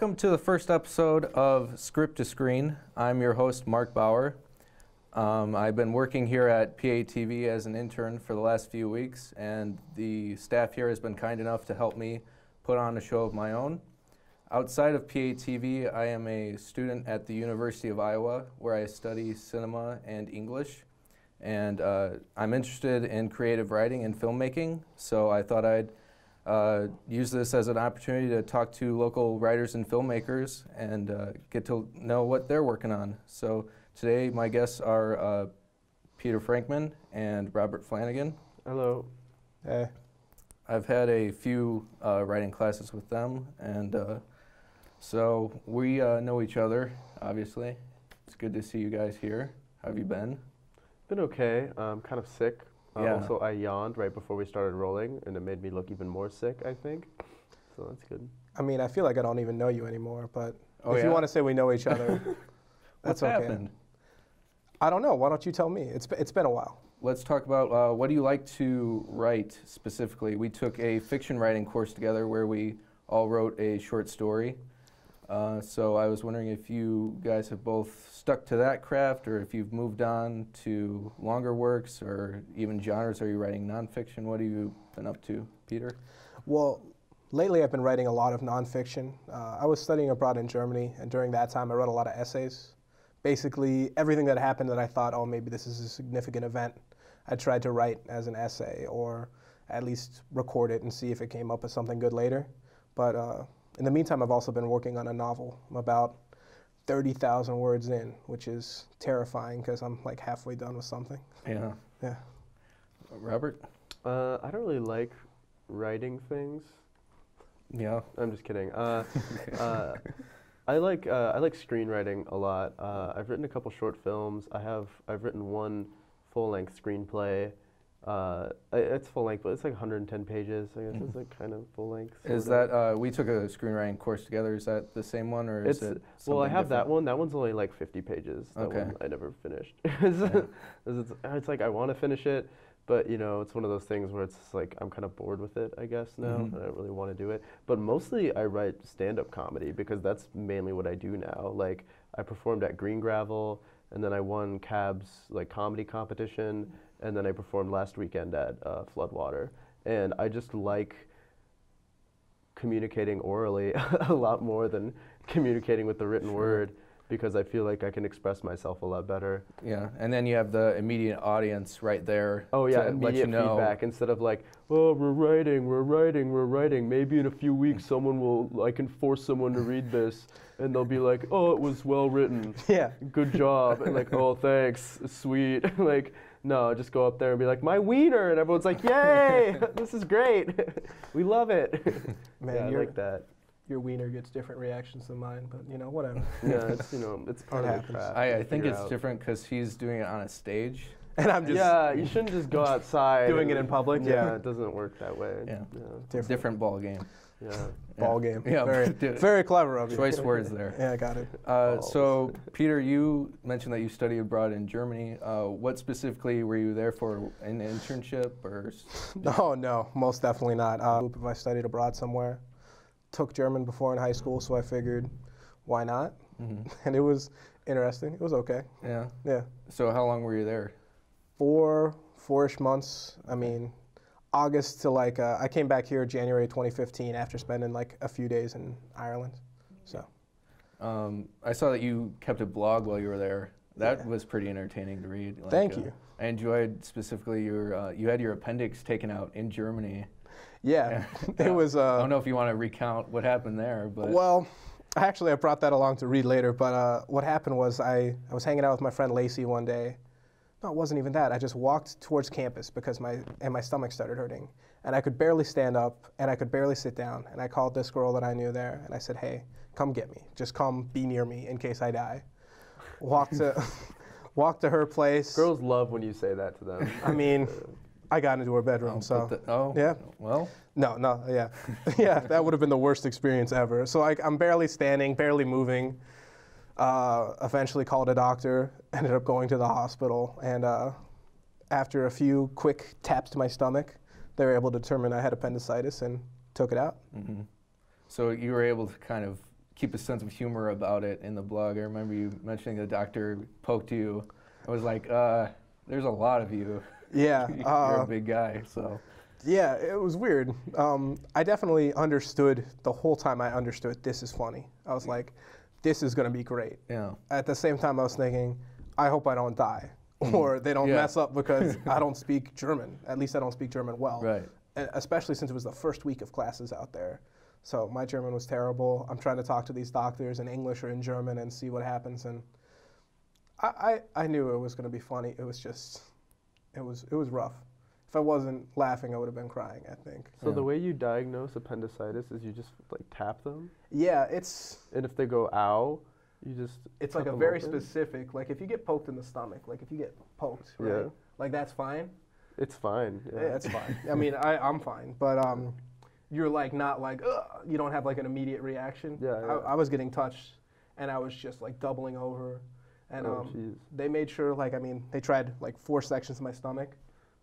Welcome to the first episode of Script to Screen. I'm your host, Marc Bauer. Um, I've been working here at PATV as an intern for the last few weeks, and the staff here has been kind enough to help me put on a show of my own. Outside of PATV, I am a student at the University of Iowa where I study cinema and English. And uh, I'm interested in creative writing and filmmaking, so I thought I'd uh, use this as an opportunity to talk to local writers and filmmakers and uh, get to know what they're working on. So today, my guests are uh, Peter Frankman and Robert Flanagan. Hello. Hey. I've had a few uh, writing classes with them, and uh, so we uh, know each other, obviously. It's good to see you guys here. How have you been? Been okay. I'm kind of sick. Uh, Yeah. Also, I yawned right before we started rolling, and it made me look even more sick. I think. So that's good. I mean, I feel like I don't even know you anymore, but Oh, if yeah? you want to say we know each other, What's that's okay. happened? I don't know. Why don't you tell me? It's, it's been a while. Let's talk about uh, what do you like to write specifically? We took a fiction writing course together where we all wrote a short story. Uh, so I was wondering if you guys have both stuck to that craft or if you've moved on to longer works or even genres. Are you writing nonfiction? What have you been up to, Peter? Well, lately I've been writing a lot of nonfiction. Uh, I was studying abroad in Germany, and during that time I wrote a lot of essays. Basically, everything that happened that I thought, oh, maybe this is a significant event, I tried to write as an essay or at least record it and see if it came up as something good later. But uh, in the meantime, I've also been working on a novel. I'm about 30,000 words in, which is terrifying because I'm like halfway done with something. Yeah. Yeah. Robert? Uh, I don't really like writing things. Yeah. I'm just kidding. Uh, uh, I like uh, I like screenwriting a lot. Uh, I've written a couple short films. I have I've written one full length screenplay. Uh, it's full length, but it's like 110 pages. I guess it's like kind of full length. Is that, uh, we took a screenwriting course together. Is that the same one or is It's- it? Well, I have that one. That one's only like 50 pages. That Okay. one I never finished. it's, it's, it's like I want to finish it, but you know, it's one of those things where it's like I'm kind of bored with it. I guess now. Mhm. I don't really want to do it. But mostly, I write stand-up comedy because that's mainly what I do now. Like I performed at Green Gravel, and then I won Cab's like comedy competition, and then I performed last weekend at uh, Floodwater, and I just like communicating orally a lot more than communicating with the written Sure. word because I feel like I can express myself a lot better. Yeah, and then you have the immediate audience right there. Oh yeah, to let immediate you know. feedback instead of like, oh, we're writing, we're writing, we're writing. Maybe in a few weeks someone will, I can force someone to read this, and they'll be like, oh, it was well written, Yeah. good job, and like, oh, thanks, sweet. like, no, just go up there and be like, my wiener, and everyone's like, yay, this is great, we love it. Man, yeah, I your, like that. your wiener gets different reactions than mine, but you know, whatever. Yeah, it's you know, it's part It of the happens. craft. I, I think it's out. different because he's doing it on a stage. And I'm just yeah, you shouldn't just go outside. Doing it in public, Yeah, yeah. it doesn't work that way. Yeah. yeah, different, Different ball game. yeah. ball game. Yeah, very, very clever of you. Choice words there. Yeah, I got it. Uh, so, Peter, you mentioned that you studied abroad in Germany. Uh, what specifically were you there for? An internship or? No, no, most definitely not. Uh, if I studied abroad somewhere, took German before in high school, so I figured, why not? Mhm. And it was interesting. It was okay. Yeah. Yeah, So, how long were you there? Four, four-ish months. I mean, August to like uh, I came back here January 2015 after spending like a few days in Ireland. So Um, I saw that you kept a blog while you were there. That Yeah. was pretty entertaining to read. Like, thank uh, you. I enjoyed specifically your. Uh, you had your appendix taken out in Germany. Yeah, Yeah. it was. I Uh, don't know if you want to recount what happened there, but Well, actually, I brought that along to read later. But uh, what happened was I, I was hanging out with my friend Lacey one day. No, it wasn't even that. I just walked towards campus because my and my stomach started hurting, and I could barely stand up and I could barely sit down. And I called this girl that I knew there, and I said, "Hey, come get me. Just come be near me in case I die." Walked to, walked to her place. Girls love when you say that to them. I mean, I got into her bedroom, Oh, so. the- oh, Yeah. Well, No, no, yeah, yeah, that would have been the worst experience ever. So like, I'm barely standing, barely moving. Uh, eventually called a doctor. Ended up going to the hospital, and uh, after a few quick taps to my stomach, they were able to determine I had appendicitis and took it out. hmm so you were able to kind of keep a sense of humor about it in the blog. I remember you mentioning the doctor poked you. I was like, uh, there's a lot of you. Yeah. You're uh, a big guy, so Yeah, it was weird. Um, I definitely understood the whole time. I understood this is funny. I was like, this is gonna be great. yeah. At the same time, I was thinking, I hope I don't die, or they don't Mm-hmm. Yeah. mess up because I don't speak German. At least I don't speak German well. Right. Especially since it was the first week of classes out there. So my German was terrible. I'm trying to talk to these doctors in English or in German and see what happens. And I, I, I knew it was going to be funny. It was just, it was, it was rough. If I wasn't laughing, I would have been crying. I think. So the way you diagnose appendicitis is you just like tap them, Yeah, it's and if they go ow, you just it's like a very open? specific. Like if you get poked in the stomach, like if you get poked, right? Yeah. Like that's fine. It's fine. Yeah. Yeah, it's fine. I mean, I, I'm fine, but um, you're like not like Ugh, you don't have like an immediate reaction. Yeah, yeah. I, I was getting touched, and I was just like doubling over, and oh, um, they made sure like I mean they tried like four sections of my stomach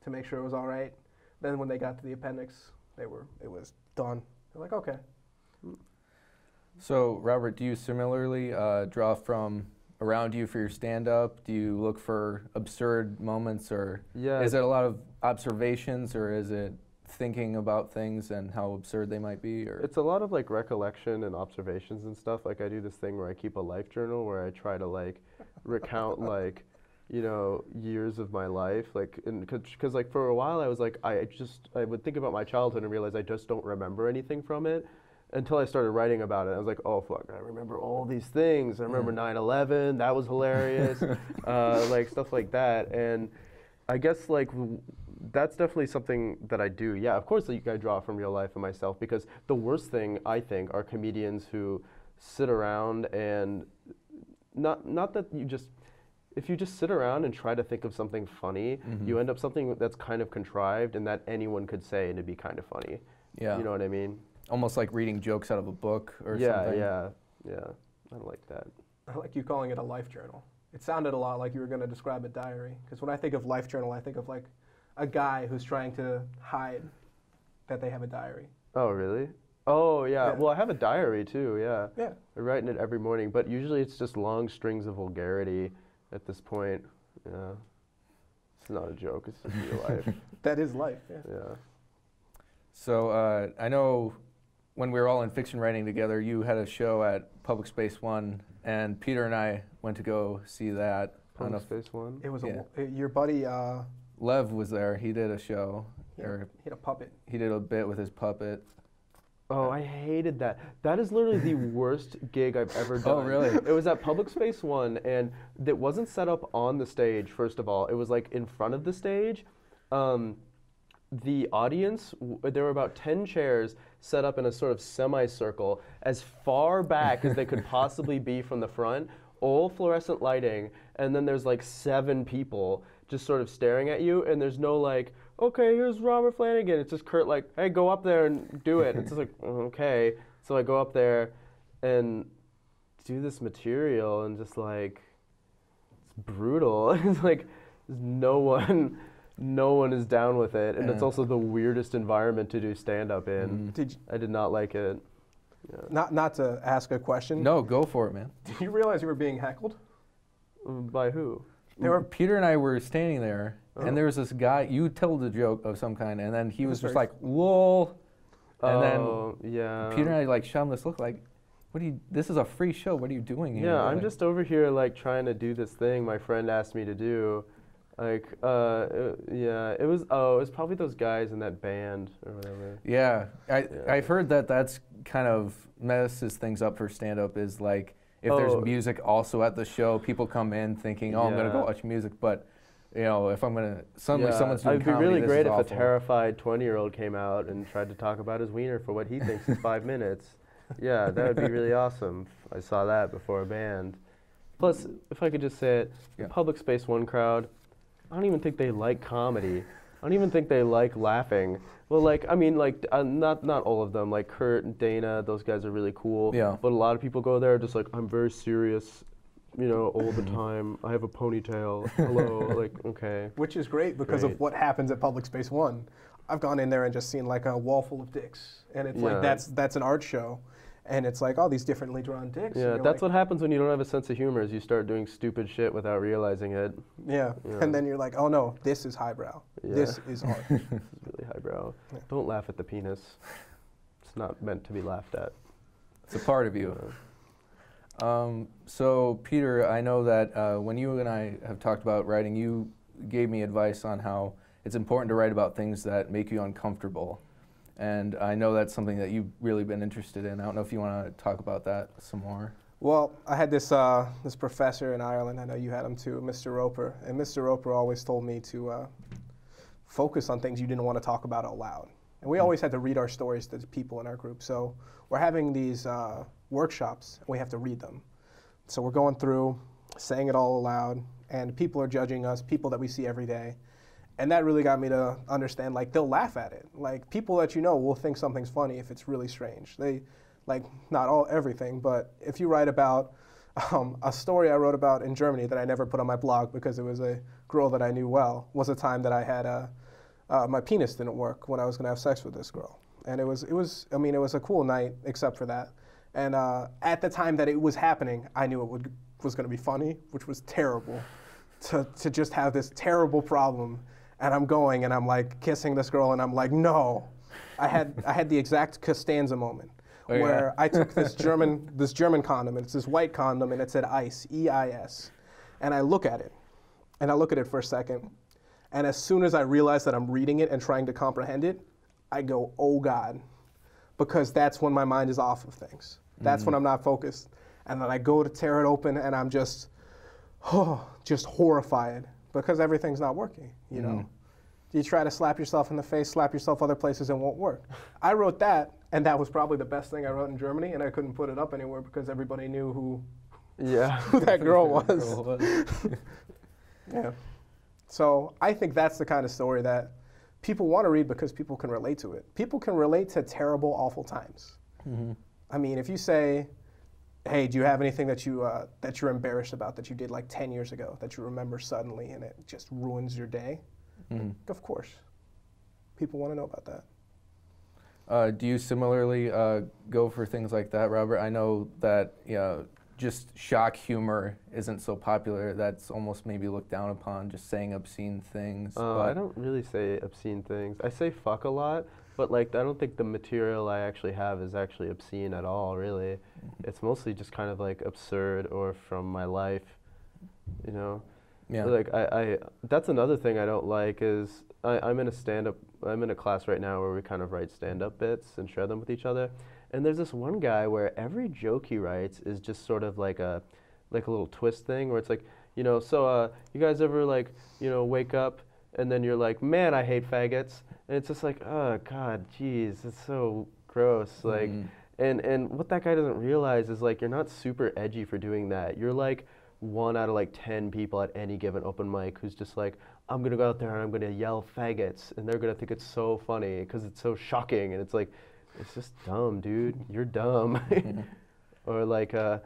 to make sure it was all right. Then when they got to the appendix, they were it was done. They're like okay. So, Robert, do you similarly uh, draw from around you for your stand-up? Do you look for absurd moments, or Yeah. is it a lot of observations, or is it thinking about things and how absurd they might be? Or It's a lot of like recollection and observations and stuff. Like I do this thing where I keep a life journal where I try to like recount like you know years of my life like because like for a while I was like I just I would think about my childhood and realize I just don't remember anything from it until I started writing about it. I was like, oh fuck, I remember all these things. I remember 9/11. That was hilarious. uh, like stuff like that and. I guess like w- that's definitely something that I do. Yeah, of course, like, I draw from real life and myself because the worst thing I think are comedians who sit around and not not that you just if you just sit around and try to think of something funny, Mm-hmm. you end up something that's kind of contrived and that anyone could say and it'd be kind of funny. yeah, You know what I mean? almost like reading jokes out of a book or yeah, something. yeah, yeah. yeah. I like that. I like you calling it a life journal. It sounded a lot like you were going to describe a diary. Because when I think of life journal, I think of like a guy who's trying to hide that they have a diary. Oh, really? Oh, yeah. Yeah. Well, I have a diary too. Yeah. Yeah. I write in it every morning, but usually it's just long strings of vulgarity at this point. Yeah. It's not a joke, it's just real life. That is life. Yeah. Yeah. So uh, I know when we were all in fiction writing together, you had a show at Public Space One, and Peter and I went to go see that. I don't Public Space One. It was Yeah. a, uh, your buddy. Uh, Lev was there. He did a show, he, or he had a puppet. he did a bit with his puppet. Oh, I hated that. That is literally the worst gig I've ever done. Oh, really? It was at Public Space One, and it wasn't set up on the stage. First of all, it was like in front of the stage. Um, the audience, there were about ten chairs set up in a sort of semicircle, as far back as they could possibly be from the front. All fluorescent lighting, and then there's like seven people just sort of staring at you, and there's no like, okay, here's Robert Flanagan. It's just Kurt like, hey, go up there and do it. It's just like, "Oh, okay. So I go up there and do this material, and just like, it's brutal. it's like, there's no one, no one is down with it, and it's also the weirdest environment to do stand up in. Mhm. Did you, I did not like it. Yeah. not not to ask a question. No, go for it, man. Did you realize you were being heckled? By who? They were Peter and I were standing there, Oh. and there was this guy. You told a joke of some kind, and then he was just like, "Lol," and oh, yeah. then Peter and I like shot him this look like, "What are you? This is a free show. What are you doing here?" Yeah, I'm Like, just over here like trying to do this thing my friend asked me to do. Like, uh, uh, yeah, it was. Oh, it was probably those guys in that band or whatever. Yeah, I, Yeah. I've heard that that's kind of messes things up for stand up is like if Oh. there's music also at the show, people come in thinking, oh, I'm going to go watch music, but you know, if I'm going to, suddenly Yeah, someone's doing It'd be comedy, really great if a terrified 20 year old came out and tried to talk about his wiener for what he thinks is five minutes. Yeah, that would be really awesome. I saw that before a band. Plus, if I could just say it, the Yeah. Public Space One crowd, I don't even think they like comedy. I don't even think they like laughing. Well, like I mean, like uh, not not all of them. Like Kurt and Dana, those guys are really cool. Yeah. But a lot of people go there just like I'm very serious, you know, all the time. I have a ponytail. Hello, like okay. which is great because Great. of what happens at Public Space One. I've gone in there and just seen like a wall full of dicks, and it's Yeah. like that's that's an art show, and it's like all these differently drawn dicks. Yeah, that's like, what happens when you don't have a sense of humor. Is you start doing stupid shit without realizing it. Yeah. Yeah. and then you're like, oh no, this is highbrow. This is art. It's really highbrow. Yeah. Don't laugh at the penis. It's not meant to be laughed at. It's a part of you. Um, so, Peter, I know that uh, when you and I have talked about writing, you gave me advice on how it's important to write about things that make you uncomfortable. And I know that's something that you've really been interested in. I don't know if you want to talk about that some more. Well, I had this uh, this professor in Ireland. I know you had him too, Mr. Roper. And Mr. Roper always told me to uh, focus on things you didn't want to talk about out loud. And we Mm. always had to read our stories to the people in our group. So we're having these uh, workshops, we have to read them. So we're going through, saying it all aloud, and people are judging us, people that we see every day. And that really got me to understand, like, they'll laugh at it. Like, people that you know will think something's funny if it's really strange. They, like, not all everything, but if you write about um, a story I wrote about in Germany that I never put on my blog because it was a girl that I knew well, was a time that I had a, uh, my penis didn't work when I was going to have sex with this girl. And it was, it was, I mean, it was a cool night except for that. And uh, at the time that it was happening, I knew it would, was going to be funny, which was terrible. To, to just have this terrible problem. And I'm going and I'm like kissing this girl and I'm like, no. I had, I had the exact Costanza moment Oh, yeah. where I took this German, this German condom and it's this white condom and it said ice, E-I-S. And I look at it and I look at it for a second. And as soon as I realize that I'm reading it and trying to comprehend it, I go, oh God. Because that's when my mind is off of things. That's when I'm not focused. And then I go to tear it open and I'm just, oh, just horrified because everything's not working, you know? You try to slap yourself in the face, slap yourself other places, and won't work. I wrote that, and that was probably the best thing I wrote in Germany, and I couldn't put it up anywhere because everybody knew who, yeah. who that girl was. Yeah. So I think that's the kind of story that people want to read because people can relate to it. People can relate to terrible, awful times. I mean, if you say, "Hey, do you have anything that you uh, that you're embarrassed about that you did like 10 years ago that you remember suddenly and it just ruins your day?" Of course, people want to know about that. Uh, do you similarly uh, go for things like that, Robert? I know that you know, just shock humor isn't so popular. That's almost maybe looked down upon, just saying obscene things. Uh, but I don't really say obscene things. I say fuck a lot, but like I don't think the material I actually have is actually obscene at all. Really, it's mostly just kind of like absurd or from my life. You know, yeah. like I, I that's another thing I don't like is I, I'm in a stand up I'm in a class right now where we kind of write stand up bits and share them with each other. And there's this one guy where every joke he writes is just sort of like a like a little twist thing where it's like, you know, so uh, you guys ever like, you know, wake up and then you're like, man, I hate faggots, and it's just like, oh god, jeez, it's so gross, like. Mhm. And and what that guy doesn't realize is like you're not super edgy for doing that. You're like one out of like ten people at any given open mic who's just like, I'm gonna go out there and I'm gonna yell faggots, and they're gonna think it's so funny because it's so shocking, and it's like, it's just dumb, dude. You're dumb. or like, uh,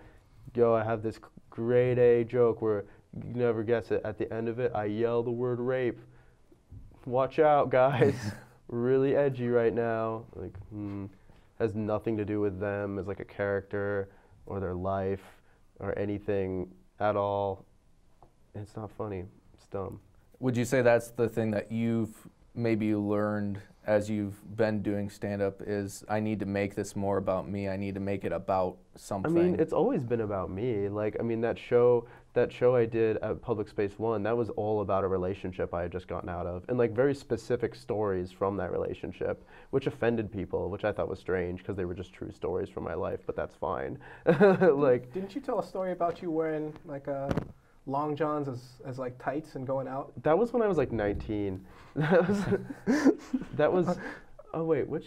yo, I have this grade A joke where you never guess it. At the end of it, I yell the word rape. Watch out, guys. really edgy right now. Like, hmm, has nothing to do with them as like a character or their life or anything at all. It's not funny. It's dumb. Would you say that's the thing that you've maybe learned as you've been doing stand up is I need to make this more about me. I need to make it about something. I mean, it's always been about me. Like, I mean, that show, that show I did at Public Space One, that was all about a relationship I had just gotten out of, and like very specific stories from that relationship, which offended people, which I thought was strange because they were just true stories from my life. But that's fine. like, Didn't you tell a story about you wearing like a long johns as, as like tights and going out? that was when I was like 19. That was, that was. Oh wait, which?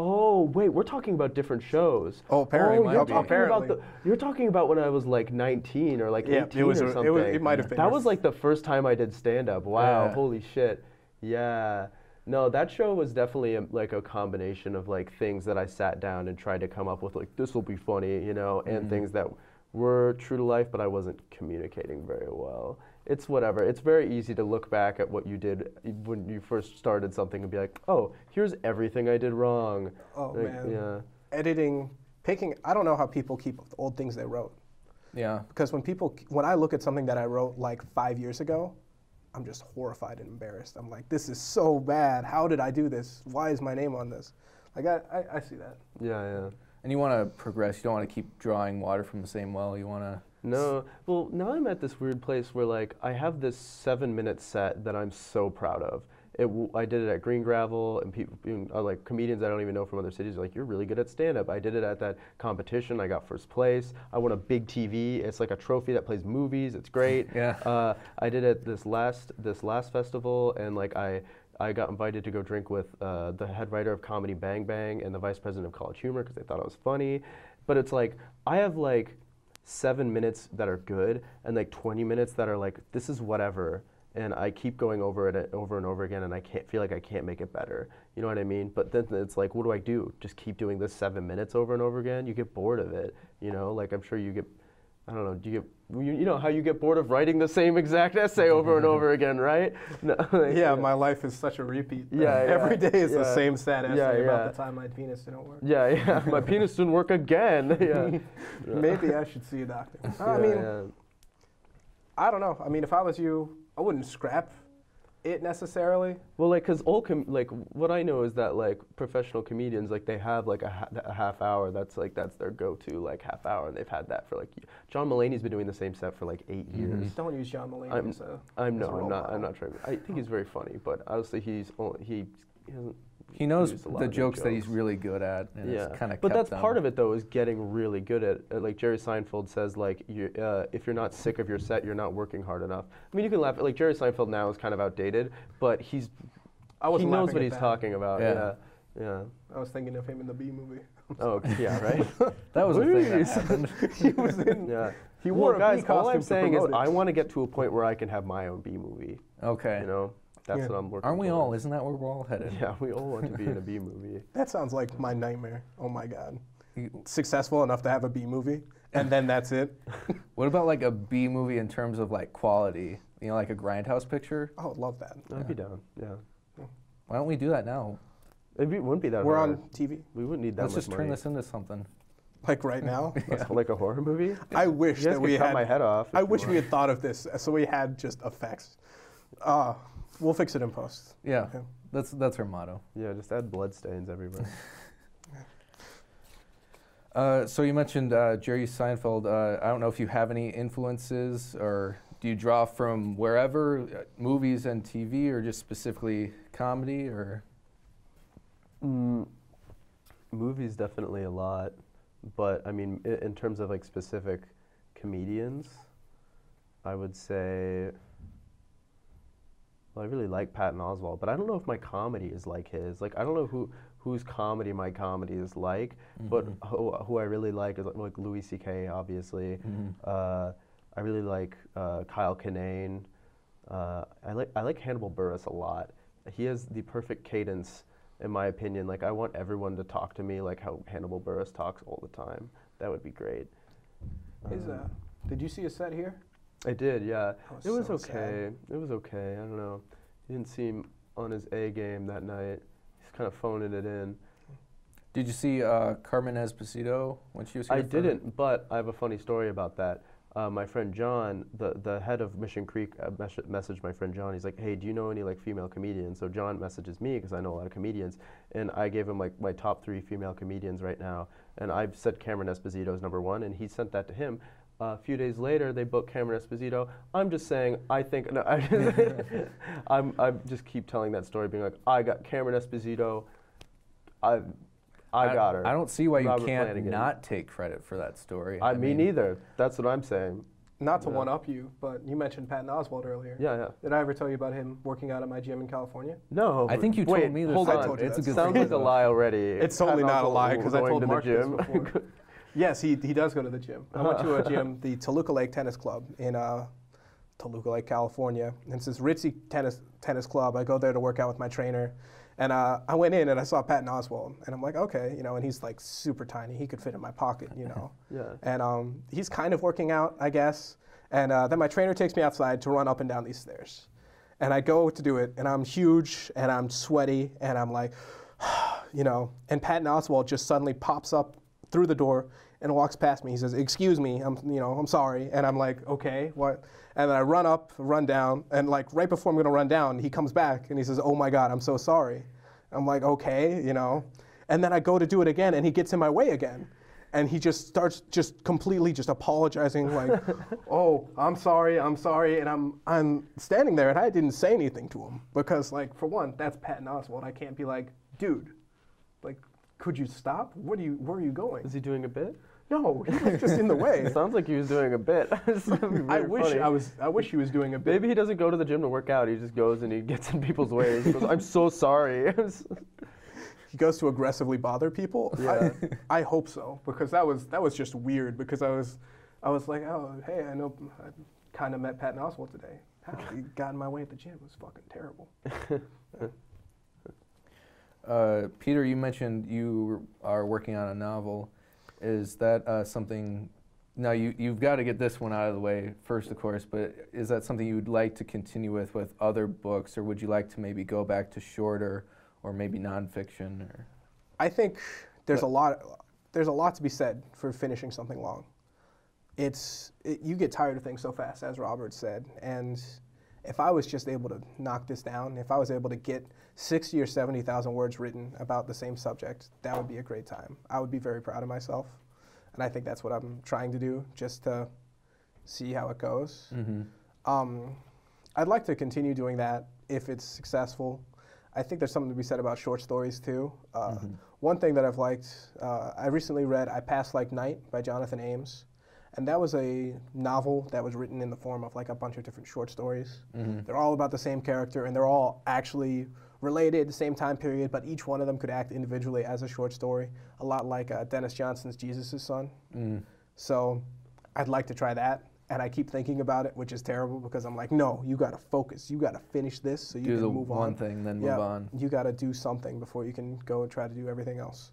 Oh wait, we're talking about different shows. Oh, apparently, Oh, you're be. talking Apparently. about the. You're talking about when I was like 19 or like Yeah, 18 it was or a- it something. was- it might have been That was like the first time I did stand up. Wow, Yeah. holy shit. Yeah. No, that show was definitely a, like a combination of like things that I sat down and tried to come up with like this will be funny, you know, and Mm-hmm. things that were true to life, but I wasn't communicating very well. It's whatever. It's very easy to look back at what you did when you first started something and be like, oh, here's everything I did wrong. Oh Like, man. Yeah. Editing picking. I don't know how people keep old things they wrote Yeah. because when people when I look at something that I wrote like five years ago, I'm just horrified and embarrassed. I'm like, this is so bad. How did I do this? Why is my name on this? Like I, I, I see that. Yeah, yeah. And you want to progress. You don't want to keep drawing water from the same well. You want to. No, well, now I'm at this weird place where like I have this seven minute set that I'm so proud of. It, I did it at Green Gravel, and people, uh, like comedians I don't even know from other cities, are like, "You're really good at stand up." I did it at that competition. I got first place. I won a big TV. It's like a trophy that plays movies. It's great. Yeah. Uh, I did it this last this last festival, and like I I got invited to go drink with uh, the head writer of Comedy Bang Bang and the vice president of College Humor because they thought I was funny. But it's like I have like seven minutes that are good and like 20 minutes that are like this is whatever and i keep going over it over and over again and i can't feel like i can't make it better. You know what i mean? But then it's like what do i do? Just keep doing this seven minutes over and over again? You get bored of it you know? Like i'm sure you get i don't know do you get you, you know how you get bored of writing the same exact essay over and over again right no, like, Yeah, my life is such a repeat. Yeah, yeah, Every day is the same sad essay Yeah, about the time my penis didn't work. yeah yeah my penis didn't work again yeah Maybe I should see a doctor. I mean, yeah. I don't know. I mean, if I was you, I wouldn't scrap it necessarily. Well, like, cause all com- like what I know is that like professional comedians like they have like a, ha- a half hour. That's like that's their go-to like half hour, and they've had that for like. y- John Mulaney's been doing the same set for like 8 mm-hmm. years. Don't use John Mulaney I'm- as a. I'm no, I'm not. I'm not trying. I think he's very funny, but honestly, he's only, he he hasn't. He knows a lot the of jokes that he's really good at, and yeah, it's kind of. but that's part of it though is getting really good at. Uh, like Jerry Seinfeld says, like you, uh, if you're not sick of your set, you're not working hard enough. I mean, you can laugh. Like Jerry Seinfeld now is kind of outdated, but he's I he wasn't knows what he's that. talking about. Yeah. Yeah, yeah. I was thinking of him in the B movie. Oh, yeah, right. That was a thing that happened. he was in. yeah. He Well, wore a guys, bee all I'm saying is it. I want to get to a point where I can have my own B movie. Okay. You know, that's Yeah. what I'm working. Aren't we all? towards. Isn't that where we're all headed? Yeah, we all want to be in a B movie. That sounds like my nightmare. Oh my god. Successful enough to have a B movie, and then that's it. What about like a B movie in terms of like quality? You know, like a grindhouse picture. I would love that. I'd be down. Yeah, Why don't we do that now? it wouldn't be that We're hard. on TV, We wouldn't need that Let's much just turn money. this into something. like right now. That's like a horror movie. I wish You guys that could we cut had. my head off. I if you wish we had thought of this, so we had just effects. Uh, we'll fix it in post. Yeah, Yeah. that's that's her motto. Yeah, just add blood stains everywhere. Uh, so you mentioned uh, Jerry Seinfeld. Uh, I don't know if you have any influences, or do you draw from wherever, uh, movies and TV, or just specifically comedy, or Mm, movies definitely a lot, but I mean, i- in terms of like specific comedians, I would say. Well, I really like Patton Oswalt, but I don't know if my comedy is like his. Like, I don't know who whose comedy my comedy is like, but who, who I really like is like, like Louis C.K. Obviously. Mhm. Uh, I really like uh, Kyle Kinane. Uh, I like I like Hannibal Buress a lot. He has the perfect cadence, in my opinion. Like I want everyone to talk to me like how Hannibal Buress talks all the time. That would be great. Is Um, uh, did you see a set here? I did, yeah. That It was so sad. okay. It was okay. I don't know. He didn't seem on his A game that night. He's kind of phoning it in. did you see uh, Cameron Esposito when she was here? I for- didn't, but I have a funny story about that. Uh, my friend John, the, the head of Mission Creek, uh, mes- messaged my friend John. He's like, "Hey, do you know any like female comedians?" So John messages me because I know a lot of comedians, and I gave him like my top three female comedians right now, and I've said Cameron Esposito is number one, and he sent that to him. Uh, a few days later, they booked Cameron Esposito. I'm just saying, I think no, I I'm I just keep telling that story, being like, I got Cameron Esposito. I I got her. I don't see why you can't Flanagan. not take credit for that story. I, mean, mean, neither. That's what I'm saying. Not to Yeah. one up you, but you mentioned Patton Oswalt earlier. Yeah, yeah. Did I ever tell you about him working out at my gym in California? No. I think you wait, told me this. Hold I on. told you it's a good Sounds like a lie already. It's totally Patton not a lie because I going told to the Marc this gym. before. Yes, he, he does go to the gym. I went to a gym, the Toluca Lake Tennis Club in uh, Toluca Lake, California. And it's this ritzy tennis tennis club. I go there to work out with my trainer. And uh, I went in and I saw Patton Oswalt. And I'm like, okay, you know, and he's like super tiny. He could fit in my pocket, you know. yeah. and um, he's kind of working out, I guess. And uh, then my trainer takes me outside to run up and down these stairs. And I go to do it, and I'm huge, and I'm sweaty, and I'm like, you know. And Patton Oswalt just suddenly pops up through the door and walks past me. He says, "Excuse me, I'm you know I'm sorry," and I'm like, "Okay, what?" And then I run up, run down, and like right before I'm gonna run down, he comes back and he says, "Oh my God, I'm so sorry." I'm like, "Okay," you know, and then I go to do it again, and he gets in my way again. And he just starts just completely just apologizing, like, "Oh, I'm sorry, I'm sorry," and I'm I'm standing there, and I didn't say anything to him because, like, for one, that's Patton Oswalt. I can't be like, "Dude, like, could you stop? What do you? Where are you going?" Is he doing a bit? No, he was just in the way. Sounds like he was doing a bit. It's gonna be I wish funny. I was. I wish he was doing a bit. Maybe he doesn't go to the gym to work out. He just goes and he gets in people's ways. He goes, "I'm so sorry." He goes to aggressively bother people. Yeah. I, I hope so because that was that was just weird because I was, I was like, oh hey, I know I kind of met Patton Oswalt today. How he got in my way at the gym it was fucking terrible. Uh, Peter, you mentioned you are working on a novel. Is that uh, something? Now you you've got to get this one out of the way first, of course. But is that something you would like to continue with with other books, or would you like to maybe go back to shorter, or maybe nonfiction? Or I think there's a lot. There's a lot to be said for finishing something long. It's it, you get tired of things so fast, as Robert said, and if I was just able to knock this down, if I was able to get 60 or 70,000 words written about the same subject, that would be a great time. I would be very proud of myself, and I think that's what I'm trying to do, just to see how it goes. mm-hmm. Um, I'd like to continue doing that if it's successful. I think there's something to be said about short stories too. Uh, Mhm. One thing that I've liked, uh, I recently read I Pass Like Night by Jonathan Ames. And that was a novel that was written in the form of like a bunch of different short stories. Mm-hmm. They're all about the same character and they're all actually related, the same time period, but each one of them could act individually as a short story, a lot like uh, Denis Johnson's Jesus' Son. Mm. So I'd like to try that. And I keep thinking about it, which is terrible because I'm like, no, you got to focus. You got to finish this so you Do can the move one thing, then yeah, move on. You got to do something before you can go and try to do everything else.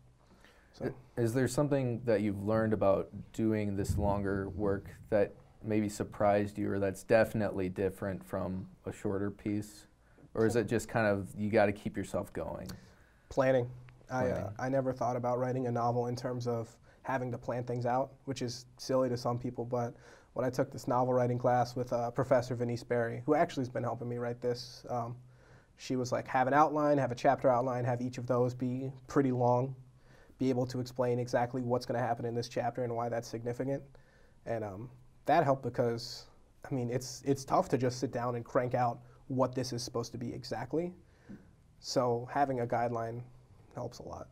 So Is there something that you've learned about doing this longer work that maybe surprised you, or that's definitely different from a shorter piece? Or is it just kind of you got to keep yourself going? planning. I, uh, I never thought about writing a novel in terms of having to plan things out, which is silly to some people. But when I took this novel writing class with uh, Professor Venise Berry, who actually has been helping me write this, um, she was like, have an outline, have a chapter outline, have each of those be pretty long, be able to explain exactly what's going to happen in this chapter and why that's significant. And um, that helped because, I mean, it's, it's tough to just sit down and crank out what this is supposed to be exactly. So having a guideline helps a lot.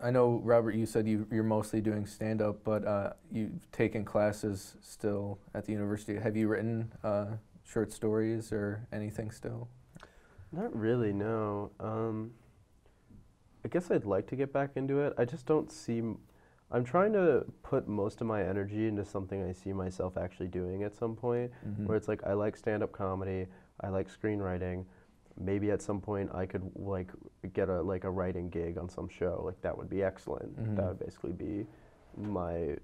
I know, Robert, you said you, you're mostly doing stand up, but uh, you've taken classes still at the university. Have you written uh, short stories or anything still? Not really, no. Um, I guess I'd like to get back into it. I just don't see. I'm trying to put most of my energy into something I see myself actually doing at some point. Mhm. Where it's like I like stand-up comedy, I like screenwriting. Maybe at some point I could like get a like a writing gig on some show. Like that would be excellent. Mhm. That would basically be my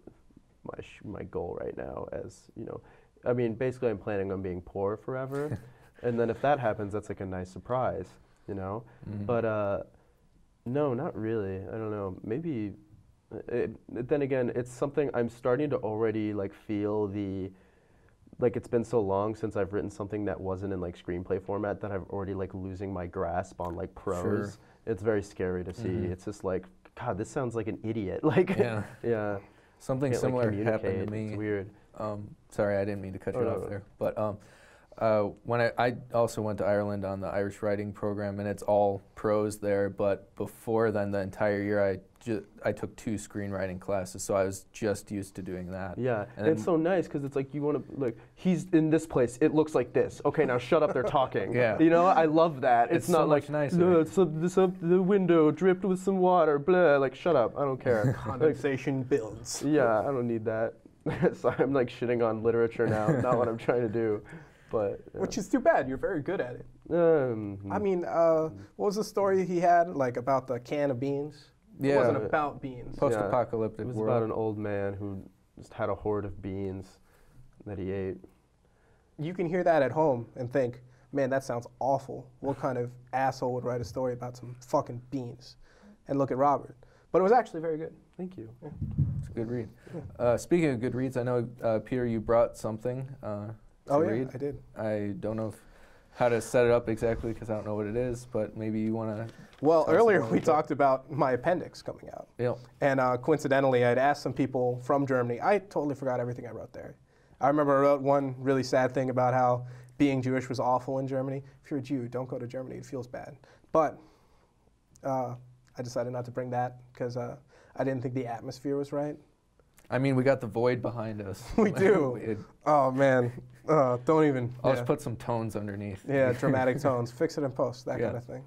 my sh- my goal right now. As you know, I mean, basically I'm planning on being poor forever, and then if that happens, that's like a nice surprise, you know. Mhm. But uh, no, not really. I don't know. Maybe. It, then again, it's something I'm starting to already like feel the. Like it's been so long since I've written something that wasn't in like screenplay format that I'm already like losing my grasp on like prose. Sure. It's very scary to see. Mhm. It's just like, God, this sounds like an idiot. Like, yeah, yeah. something can't, like, similar happened to me. It's weird. Um, sorry, I didn't mean to cut you Oh, no, off no. there. But um, uh, when I, I also went to Ireland on the Irish writing program, and it's all prose there. But before then, the entire year, I ju- I took two screenwriting classes, so I was just used to doing that. Yeah, And and it's so nice because it's like you want to like he's in this place. It looks like this. Okay, now shut up. They're talking. Yeah. you know I love that. It's, It's not so like much nicer. no, it's up, this up the window dripped with some water. Blah. Like shut up. I don't care. like, Condensation builds. yeah, I don't need that. so I'm like shitting on literature now. not what I'm trying to do, but yeah. Which is too bad. You're very good at it. um, I mean, uh, what was the story he had like about the can of beans? It Yeah. wasn't about beans. Post-apocalyptic it was world. about an old man who just had a hoard of beans that he ate. You can hear that at home and think, man, that sounds awful. What kind of asshole would write a story about some fucking beans? And look at Robert. but it was actually very good. Thank you. It's a good read. Uh, speaking of good reads, I know uh, Peter, you brought something uh, to oh yeah, read. I did. I don't know if, how to set it up exactly because I don't know what it is, but maybe you want to. Well, earlier we it. talked about my appendix coming out. Know, And uh, coincidentally, I'd asked some people from Germany. I totally forgot everything I wrote there. I remember I wrote one really sad thing about how being Jewish was awful in Germany. If you're a Jew, don't go to Germany. It feels bad. But uh, I decided not to bring that because uh, I didn't think the atmosphere was right. I mean, we got the void behind us. We do. It- Oh man, uh, don't even. I'll yeah. just put some tones underneath. Yeah, dramatic tones. Fix it in post, that Yeah. kind of thing.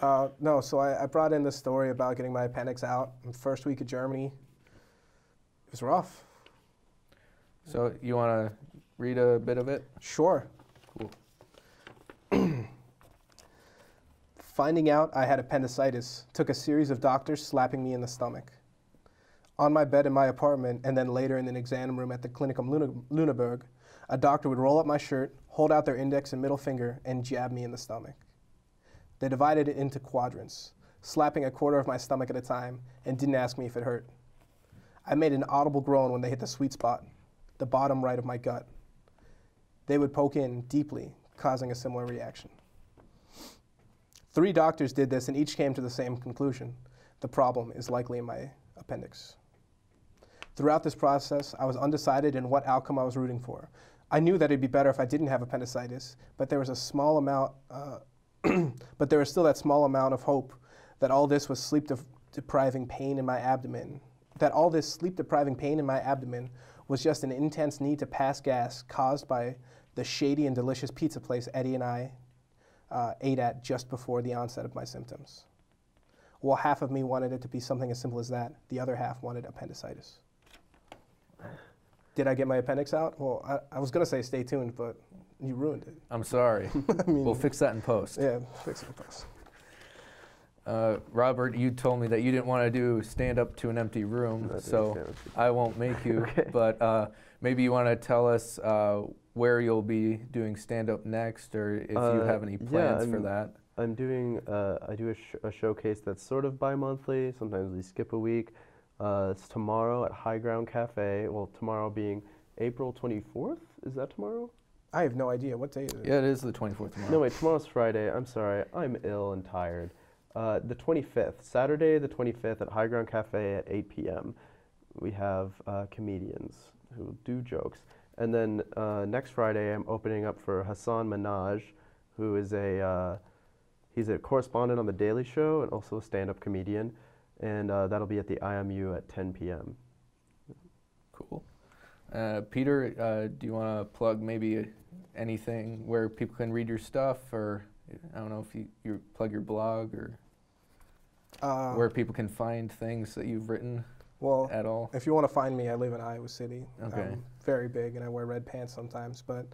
Uh, no, so I, I brought in this story about getting my appendix out. in the First week of Germany, it was rough. So you want to read a bit of it? Sure. Cool. Finding out I had appendicitis took a series of doctors slapping me in the stomach. On my bed in my apartment, and then later in an exam room at the Klinikum Lüneburg, a doctor would roll up my shirt, hold out their index and middle finger, and jab me in the stomach. They divided it into quadrants, slapping a quarter of my stomach at a time, and didn't ask me if it hurt. I made an audible groan when they hit the sweet spot, the bottom right of my gut. They would poke in deeply, causing a similar reaction. Three doctors did this, and each came to the same conclusion. The problem is likely in my appendix. Throughout this process, I was undecided in what outcome I was rooting for. I knew that it'd be better if I didn't have appendicitis, but there was a small amount, uh, but there was still that small amount of hope that all this was sleep de- depriving pain in my abdomen. That all this sleep depriving pain in my abdomen was just an intense need to pass gas caused by the shady and delicious pizza place Eddie and I uh, ate at just before the onset of my symptoms. Well, half of me wanted it to be something as simple as that. The other half wanted appendicitis. Did I get my appendix out? Well, I, I was going to say stay tuned, but you ruined it. I'm sorry. I mean, we'll fix that in post. yeah, fix it. in Post. Uh, Robert, you told me that you didn't want to do stand up to an empty room, Not so. I won't make you. Okay. But uh, maybe you want to tell us uh, where you'll be doing stand up next, or if you Uh, have any yeah, plans for I'm- that. I'm doing, uh, I do a, sh- a showcase that's sort of bi monthly. Sometimes we skip a week. Uh, it's tomorrow at High Ground Cafe. Well, tomorrow being April 24th. Is that tomorrow? I have no idea. What day is it? Yeah, it is the 24th tomorrow. No, wait, tomorrow's Friday. I'm sorry. I'm ill and tired. Uh, the 25th, Saturday the 25th at High Ground Cafe at 8 p.m. We have uh, comedians who do jokes. And then uh, next Friday, I'm opening up for Hasan Minhaj, who is a uh, he's a correspondent on The Daily Show and also a stand-up comedian. And uh, that'll be at the IMU at 10 p.m. Cool. Uh, Peter, uh, do you want to plug maybe anything where people can read your stuff, or I don't know if you, you plug your blog or Uh, where people can find things that you've written well, at all? if you want to find me, I live in Iowa City. Okay. I'm very big, and I wear red pants sometimes. But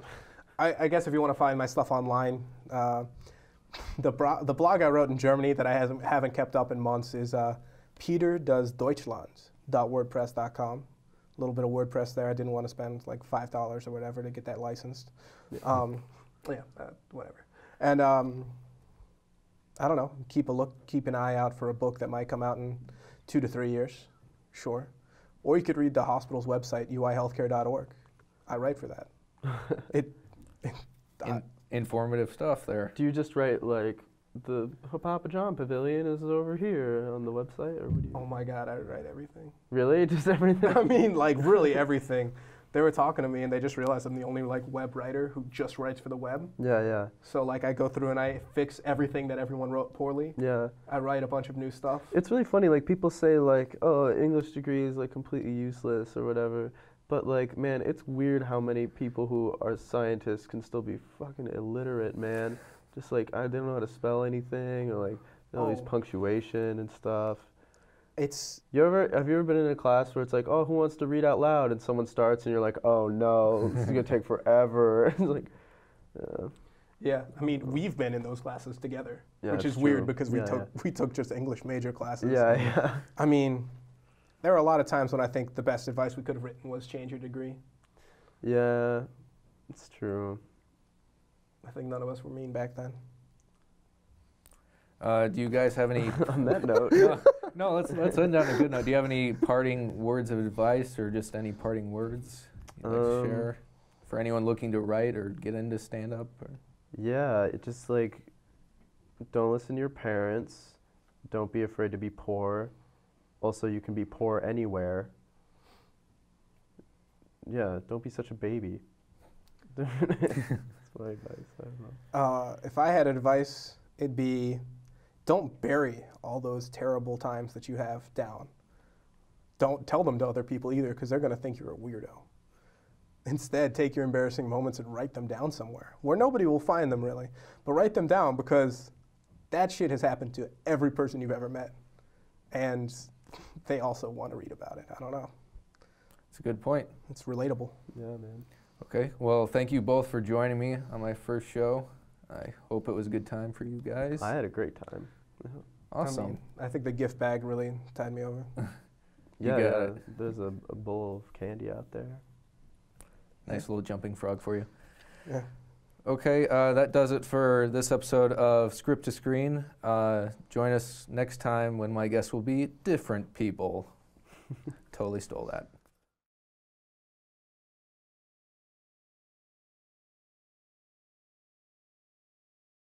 I, I guess if you want to find my stuff online, uh, the bro- the blog I wrote in Germany that I hasn't, haven't kept up in months is uh, peterdoesdeutschland.wordpress.com. A little bit of WordPress there. I didn't want to spend like five dollars or whatever to get that licensed. Um, yeah, uh, whatever. And um, I don't know. Keep a look. Keep an eye out for a book that might come out in two to three years. Sure. Or you could read the hospital's website, uihealthcare.org. I write for that. it. In, informative stuff there. Do you just write like the Pappajohn Pavilion is over here on the website, or what do you? oh my God, I write everything. Really? Just everything? I mean, like really everything. They were talking to me and they just realized I'm the only like web writer who just writes for the web. yeah, yeah, So like I go through and I fix everything that everyone wrote poorly. yeah. I write a bunch of new stuff. It's really funny. Like people say, like, oh, English degree is like completely useless or whatever. But like, man, it's weird how many people who are scientists can still be fucking illiterate, man. Just like I didn't know how to spell anything or like you know, these Oh. punctuation and stuff. It's You ever have you ever been in a class where it's like, oh, who wants to read out loud, and someone starts and you're like, oh no, this is gonna take forever. it's like, yeah. yeah. I mean, we've been in those classes together, Yeah, which is weird because we Yeah, took we took just English major classes. Yeah, yeah. I mean, there are a lot of times when I think the best advice we could have written was change your degree. Yeah, it's true. I think none of us were mean back then. Uh, do you guys have any? On that note, no, No, let's let's end on a good note. Do you have any parting words of advice, or just any parting words you'd like to Um, share for anyone looking to write or get into stand up? Yeah, it just like don't listen to your parents. Don't be afraid to be poor. Also, you can be poor anywhere. Yeah, don't be such a baby. That's my advice. I don't know. Uh, if I had advice, it'd be don't bury all those terrible times that you have down. Don't tell them to other people either because they're going to think you're a weirdo. Instead, take your embarrassing moments and write them down somewhere where nobody will find them really. But write them down because that shit has happened to every person you've ever met. And they also want to read about it. I don't know. It's a good point. It's relatable. Yeah, man. Okay, well, thank you both for joining me on my first show. I hope it was a good time for you guys. I had a great time. awesome. I, mean, I think the gift bag really tied me over. Yeah, yeah, there's a, a bowl of candy out there. nice little jumping frog for you. Yeah. Okay, uh, that does it for this episode of Script to Screen. Uh, join us next time when my guests will be different people. totally stole that.